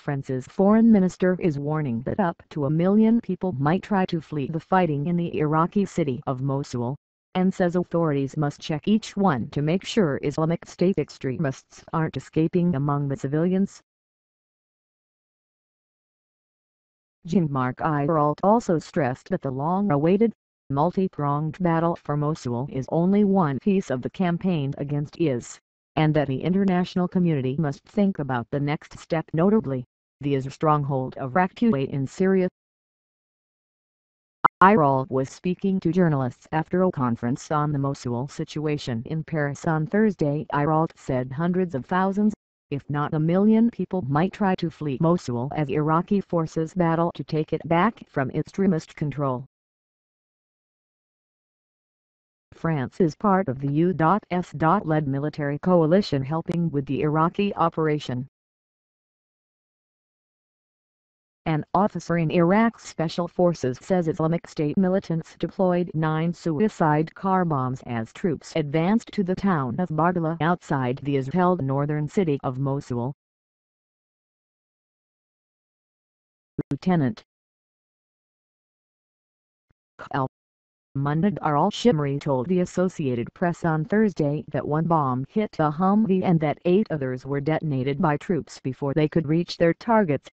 France's foreign minister is warning that up to a million people might try to flee the fighting in the Iraqi city of Mosul, and says authorities must check each one to make sure Islamic State extremists aren't escaping among the civilians. Jean-Marc Ayrault also stressed that the long-awaited, multi-pronged battle for Mosul is only one piece of the campaign against IS, and that the international community must think about the next step notably, the IS stronghold of Raqqa in Syria. Ayrault was speaking to journalists after a conference on the Mosul situation in Paris on Thursday. Ayrault said hundreds of thousands if not a million people might try to flee Mosul as Iraqi forces battle to take it back from extremist control. France is part of the U.S.-led military coalition helping with the Iraqi operation. An officer in Iraq's special forces says Islamic State militants deployed nine suicide car bombs as troops advanced to the town of Bartella outside the IS-held northern city of Mosul. Lieutenant Al Munad al-Shimri told the Associated Press on Thursday that one bomb hit a Humvee and that eight others were detonated by troops before they could reach their targets.